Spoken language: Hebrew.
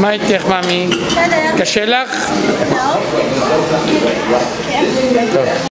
מה איתך, מאמי? קשה לך? לא?